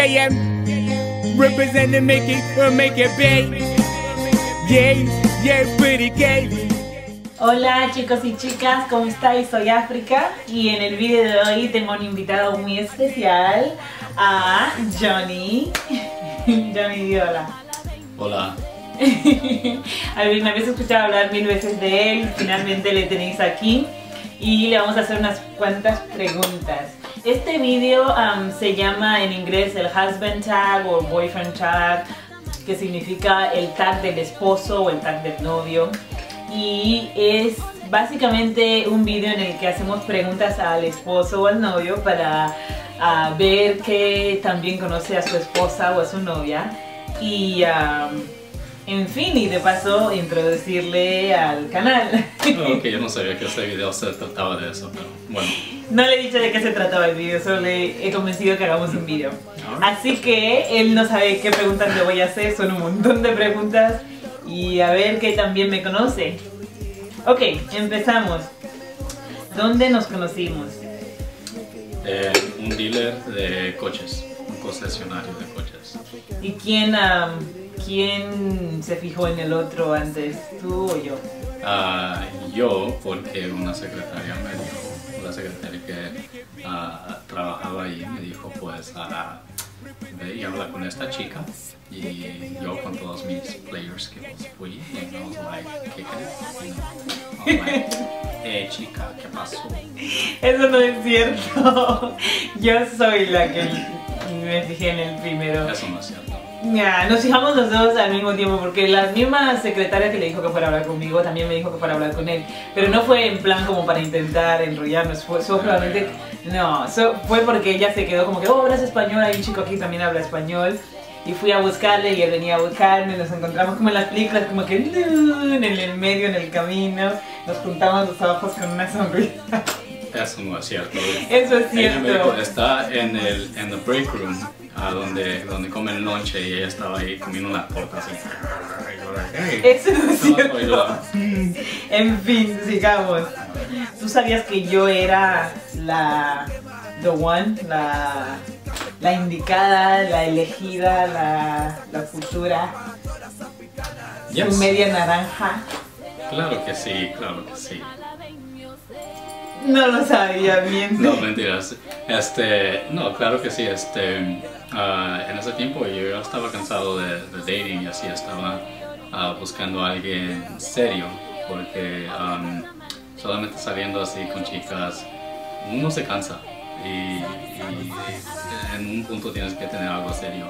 Yeah, yeah. Representing, make it, make it big. Yeah, yeah, pretty gay. Hola chicos y chicas, ¿cómo estáis? Soy África y en el vídeo de hoy tengo un invitado muy especial a Johnny. Johnny, di hola. Hola. a ver, me habéis escuchado hablar mil veces de él, finalmente le tenéis aquí y le vamos a hacer unas cuantas preguntas. Este vídeo um, se llama en inglés el husband tag o boyfriend tag, que significa el tag del esposo o el tag del novio. Y es básicamente un vídeo en el que hacemos preguntas al esposo o al novio para uh, ver que también conoce a su esposa o a su novia. Y um, en fin, y de paso introducirle al canal. ok, yo no sabía que ese video se trataba de eso, pero bueno. No le he dicho de qué se trataba el video, solo le he convencido que hagamos un video. Así que él no sabe qué preguntas le voy a hacer, son un montón de preguntas y a ver que también me conoce. Ok, empezamos. ¿Dónde nos conocimos? Eh, un dealer de coches, un concesionario de coches. ¿Y quién, um, quién se fijó en el otro antes, tú o yo? Uh, yo, porque una secretaria me dijo, la secretaria que uh, trabajaba ahí me dijo, pues, uh, ve y habla con esta chica. Y yo con todos mis players que fui, y I was like, was like, eh, chica, ¿qué pasó? Eso no es cierto. Yo soy la que me fijé en el primero. Eso no es cierto. Nos fijamos los dos al mismo tiempo porque la misma secretaria que le dijo que fuera a hablar conmigo también me dijo que fuera a hablar con él. Pero no fue en plan como para intentar enrollarnos, fue solamente... No, fue porque ella se quedó como que, oh, hablas español, hay un chico aquí que también habla español. Y fui a buscarle y él venía a buscarme, nos encontramos como en las películas, como que en el medio, en el camino, nos juntamos los ojos con una sonrisa. Eso no es cierto. Eso es cierto. Ella me dijo, está en el en the break room, a donde, donde comen lonche y ella estaba ahí comiendo una torta así. Eso no es cierto. En fin, sigamos. ¿Tú sabías que yo era la the one, la, la indicada, la elegida, la, la futura? Yes. media naranja. Claro que sí, claro que sí. No lo sabía, bien. No, mentiras. Este, no, claro que sí. Este, ah, en ese tiempo yo estaba cansado de, de dating y así estaba ah, buscando a alguien serio porque um, solamente saliendo así con chicas uno se cansa y, y en un punto tienes que tener algo serio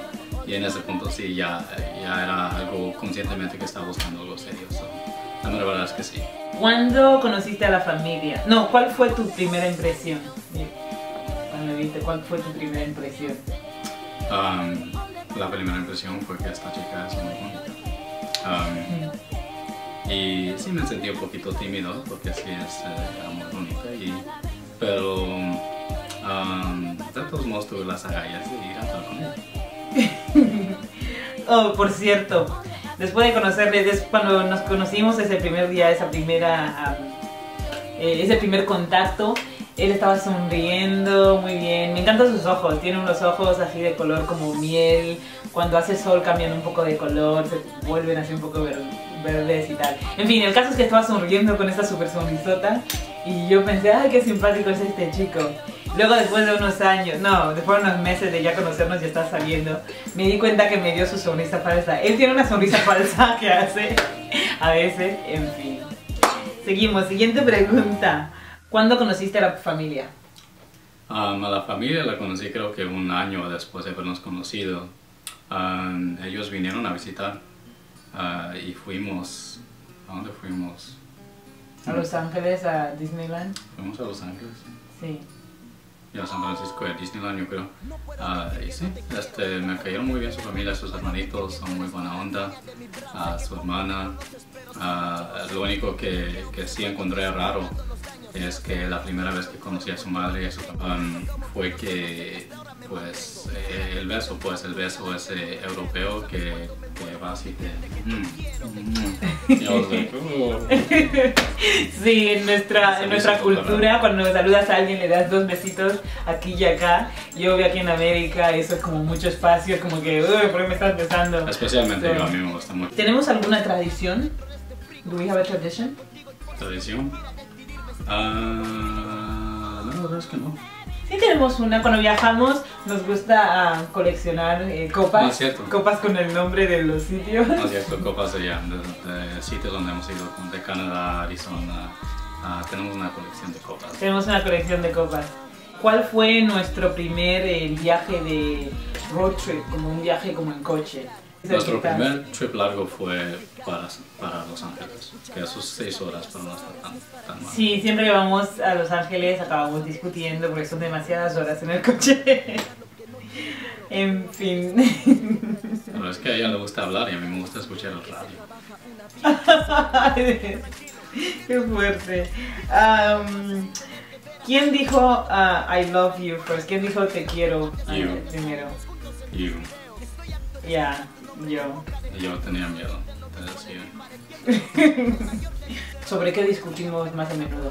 y en ese punto sí ya, ya era algo conscientemente que estaba buscando algo serio. So, la verdad es que sí. ¿Cuándo conociste a la familia? No, ¿cuál fue tu primera impresión? Cuando viste, ¿cuál fue tu primera impresión? Um, la primera impresión fue que esta chica es muy bonita. Um, y sí me sentí un poquito tímido porque sí es eh, muy bonita, y, pero um, de todos modos tuve las agallas de ir a hablar con ella. oh, por cierto, después de conocerle, cuando nos conocimos ese primer día, esa primera, um, eh, ese primer contacto, él estaba sonriendo muy bien. Me encantan sus ojos, tiene unos ojos así de color como miel. Cuando hace sol cambian un poco de color, se vuelven así un poco verdes y tal. En fin, el caso es que estaba sonriendo con esa super sonrisota y yo pensé, ay, qué simpático es este chico. Luego después de unos años, no, después de unos meses de ya conocernos y estar saliendo, me di cuenta que me dio su sonrisa falsa. Él tiene una sonrisa falsa que hace a veces, en fin. Seguimos, siguiente pregunta. ¿Cuándo conociste a la familia? Um, a la familia la conocí creo que un año después de habernos conocido. Um, ellos vinieron a visitar uh, y fuimos... ¿A dónde fuimos? ¿A Los Ángeles, a Disneyland? Fuimos a Los Ángeles. Sí. Y a San Francisco, a Disneyland yo creo. Uh, y sí, este, me cayeron muy bien su familia, sus hermanitos, son muy buena onda. Uh, su hermana. lo único que, que sí encontré raro es que la primera vez que conocí a su madre y a su papá um, fue que pues eh, el beso pues el beso ese europeo que, que vas y te... mm, mm. Y like, "Oh". Sí, en nuestra, en nuestra cultura, cuando saludas a alguien le das dos besitos aquí y acá. Yo veo aquí en América, eso es como mucho espacio, es como que, uy, ¿por qué me estás besando? Especialmente yo, a mí me gusta mucho. ¿Tenemos alguna tradición? Do we have a tradition? ¿Tradición? Ah, no, la verdad es que no. Sí tenemos una, cuando viajamos nos gusta ah, coleccionar eh, copas, No es cierto. copas con el nombre de los sitios. No es cierto, copas de allá, de, de sitios donde hemos ido, de Canadá, Arizona. ah, tenemos una colección de copas. Tenemos una colección de copas. ¿Cuál fue nuestro primer eh, viaje de road trip, como un viaje como en coche? Nuestro primer trip largo fue para, para Los Ángeles, que esos seis horas, pero no está tan, tan mal. Sí, siempre que vamos a Los Ángeles acabamos discutiendo porque son demasiadas horas en el coche. en fin. Pero es que a ella le gusta hablar y a mí me gusta escuchar el radio. Qué fuerte. Am, ¿Quién dijo ah, I love you first? ¿Quién dijo te quiero You. primero? Y Ya, yo. yo tenía miedo. ¿Sobre qué discutimos más a menudo?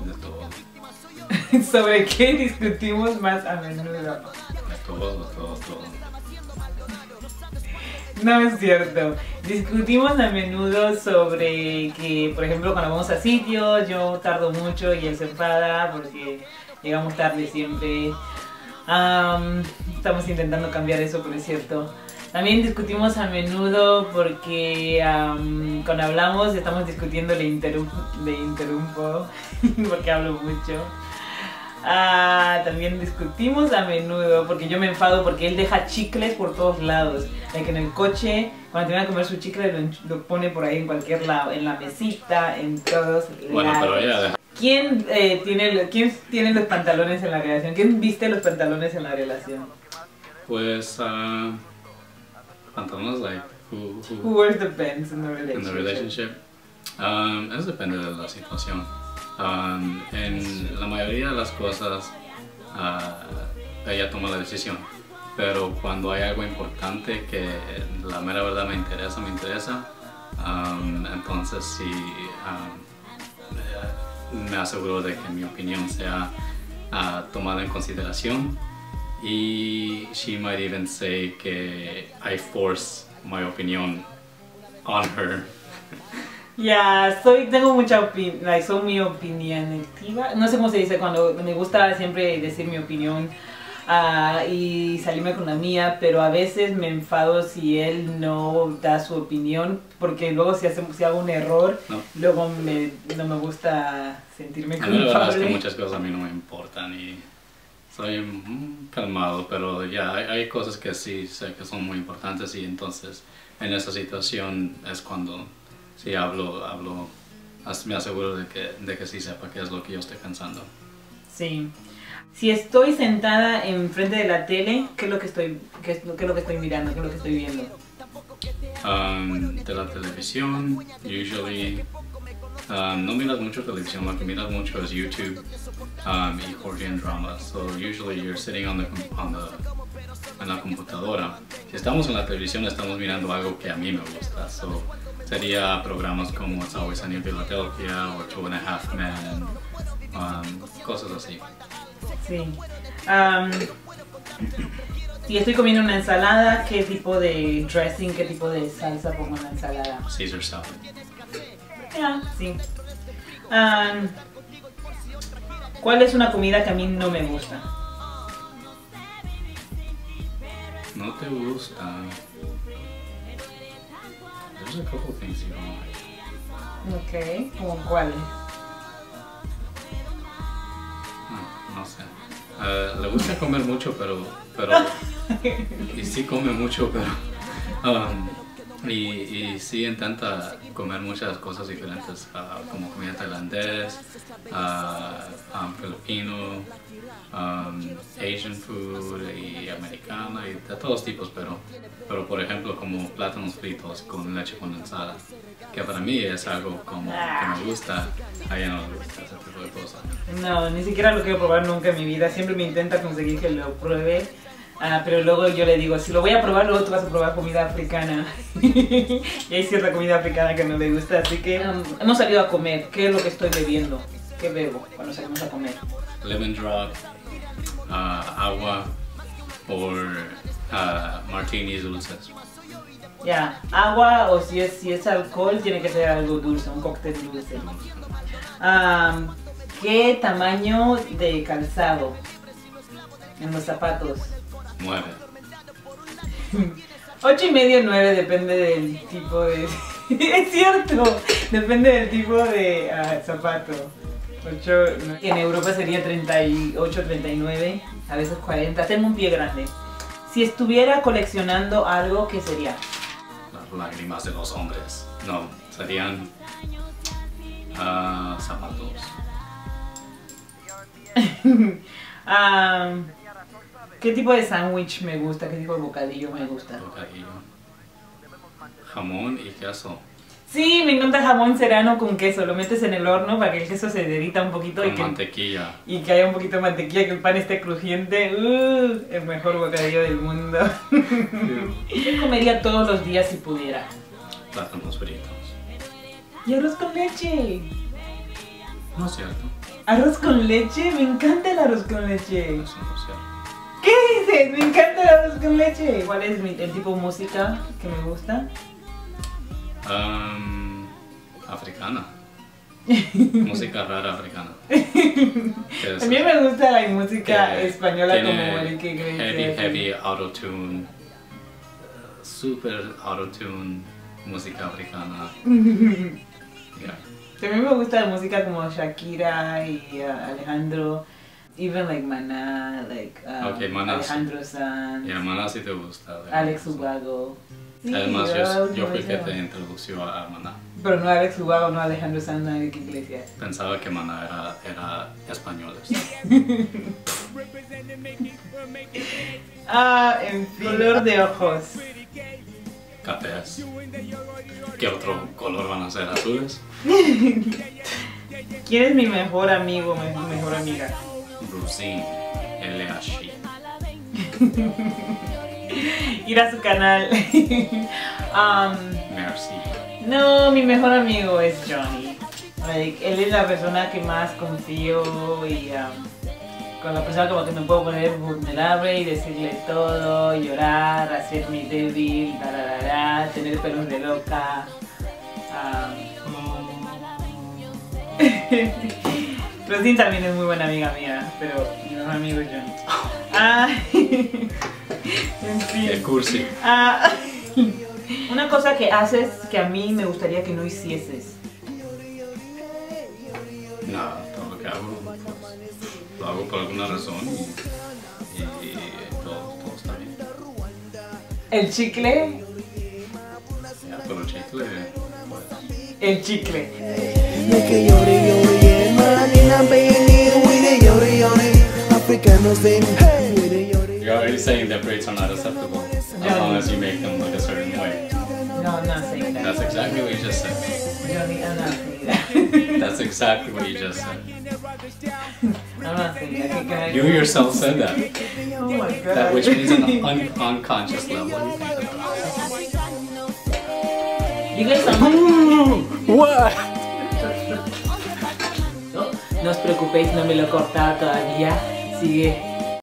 De todo, ¿Sobre qué discutimos más a menudo? de todo, de todo, todo. No es cierto. Discutimos a menudo sobre que, por ejemplo, cuando vamos a sitios, yo tardo mucho y él se enfada porque llegamos tarde siempre. Am, estamos intentando cambiar eso, pero es cierto. También discutimos a menudo porque am, cuando hablamos estamos discutiendo, le, interrum- le interrumpo porque hablo mucho. Ah, también discutimos a menudo porque yo me enfado porque él deja chicles por todos lados. Like en el coche, cuando termina de comer su chicle, lo, lo pone por ahí en cualquier lado, en la mesita, en todos Bueno, pero lados. ella deja- ¿Quién, eh, tiene, ¿Quién tiene los pantalones en la relación? ¿Quién viste los pantalones en la relación? pues ah, pantalones like who, who, Who wears the pants in the in relationship? the relationship. Um, eso depende de la situación. Um, en la mayoría de las cosas, ah, ella toma la decisión. Pero cuando hay algo importante que la mera verdad me interesa, me interesa, um, entonces sí um, eh, me aseguro de que mi opinión sea ah, tomada en consideración. Y she might even say que I force my opinion on her. Ya, soy, tengo mucha opinión, like, soy muy opinionativa. No sé cómo se dice cuando me gusta siempre decir mi opinión ah, y salirme con la mía, pero a veces me enfado si él no da su opinión, porque luego si, hace, si hago un error, No. luego me, no me gusta sentirme A mí la verdad es que culpable. muchas cosas a mí no me importan y soy mm, calmado, pero ya hay, hay cosas que sí sé que son muy importantes y entonces en esa situación es cuando sí hablo, hablo, me aseguro de que, de que sí sepa qué es lo que yo estoy pensando. Sí. Si estoy sentada enfrente de la tele, ¿qué es lo que estoy, que estoy mirando? ¿Qué es lo que estoy viendo? Um, de la televisión, usually, um, no miras mucho televisión, lo que miras mucho es YouTube um, y Korean dramas. So usually you're sitting on the, en la computadora. Si estamos en la televisión estamos mirando algo que a mí me gusta. So sería programas como It's Always Sunny in Philadelphia o Two and a Half Men, cosas así. Sí. Am, si estoy comiendo una ensalada, ¿qué tipo de dressing, qué tipo de salsa pongo en la ensalada? Caesar salad. Ya, sí. Am, ¿Cuál es una comida que a mí no me gusta? No te gusta. There's a couple things you don't like. Ok, ¿como cuáles? No, no sé. Eh, le gusta comer mucho, pero, pero y sí come mucho, pero um, y, y sí intenta comer muchas cosas diferentes, ah, como comida tailandés, ah, um, filipino, um, Asian food y americana y de todos tipos, pero, pero por ejemplo como plátanos fritos con leche condensada. que para mí es algo como que me gusta, a ella no le gusta ese tipo de cosas. No, ni siquiera lo quiero probar nunca en mi vida. Siempre me intenta conseguir que lo pruebe. Ah, pero luego yo le digo, si lo voy a probar, luego tú vas a probar comida africana. y hay cierta comida africana que no me gusta. Así que um, hemos salido a comer. ¿Qué es lo que estoy bebiendo? ¿Qué bebo cuando salimos a comer? Lemon drop, ah, agua por ah, martinis dulces. Ya, agua o si es, si es alcohol, tiene que ser algo dulce, un cóctel dulce. Am, ¿Qué tamaño de calzado en los zapatos? Nueve. Ocho y medio, nueve, depende del tipo de... es cierto, depende del tipo de ah, zapato. Ocho, no- En Europa sería 38, 39, a veces 40. Tengo un pie grande. Si estuviera coleccionando algo, ¿qué sería? Las lágrimas de los hombres. No, serían ah, zapatos. Am, ¿Qué tipo de sándwich me gusta? ¿Qué tipo de bocadillo me gusta? bocadillo, jamón y queso. Sí, me encanta jamón serrano con queso. Lo metes en el horno para que el queso se derrita un poquito y Con que, mantequilla. y que haya un poquito de mantequilla, que el pan esté crujiente. ¡Uh! el mejor bocadillo del mundo. ¿Qué comería todos los días si pudiera? Plátanos fritos. Y arroz con leche. No es cierto. Arroz con leche, me encanta el arroz con leche. Eso no es cierto. Me encanta el arroz con leche. ¿Cuál es mi- el tipo de música que me gusta? Am, africana. Música rara africana. Que es- También me gusta la música que española como Enrique Iglesias. Heavy, heavy autotune. Super autotune. Música africana. Yeah. También me gusta la música como Shakira y uh, Alejandro. Even like Maná, like uh, Ok, Maná sí. Alejandro Sanz, Y hermana si te gusta. Alex Ubago. Sí, Además, yo- yo, fui que te introdució a Maná. Pero no Alex Ubago, no Alejandro Sanz, no Enrique Iglesias. Pensaba que Maná era, era español. Ah, en fin. Color de ojos. Cafés. ¿Qué otro color van a ser? ¿Azules? ¿Quién es mi mejor amigo, mi mejor amiga? Rosine. L.H. Ir a su canal. Um, Merci. No, mi mejor amigo es Johnny. Like, él es la persona que más confío y um, con la persona como que me puedo poner vulnerable y decirle todo, llorar, hacerme débil, tararara, tener pelos de loca. Um, Rosine también es muy buena amiga mía, pero mi mejor amigo es Johnny. Ah, en fin. El cursi. Ah, una cosa que haces que a mí me gustaría que no hicieses. Nada, todo lo que hago, pues, lo hago por alguna razón y, y todo, todo está bien. El chicle, Ya, pero chicle, pues, el chicle. Make it yori yori yeah, Marina baby, we the yori yori. Africanos sing, hey, we the yori. you're already saying that braids are not acceptable as long as you make them look a certain way. No, I'm not saying that. That's exactly what you just said. Johnny, I'm not saying that. That's exactly what you just said. I'm not saying that. You yourself said that. Oh my god. That which means on an un- unconscious level you think about it. You guys are What? No, os preocupéis, no me lo he cortado todavía. Sigue